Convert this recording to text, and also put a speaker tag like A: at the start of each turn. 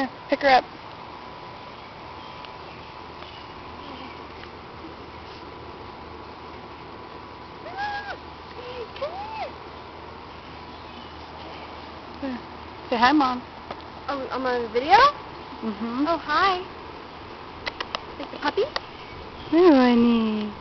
A: Here, pick her up. Say hi, Mom.
B: Oh, I'm on a video?
A: Mm-hmm.
B: Oh, hi. Is the puppy?
A: Hey, Winnie.